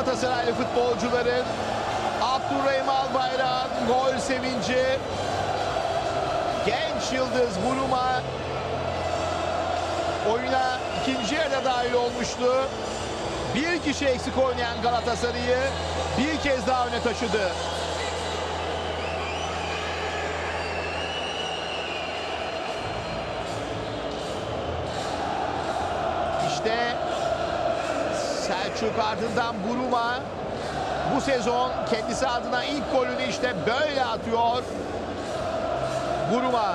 Galatasaraylı futbolcuların Abdurrahim Albayrak'ın gol sevinci. Genç yıldız Buruma oyuna ikinci yarıda dahil olmuştu. Bir kişi eksik oynayan Galatasaray'ı bir kez daha öne taşıdı. İşte Selçuk ardından Buruma bu sezon kendisi adına ilk golünü işte böyle atıyor. Buruma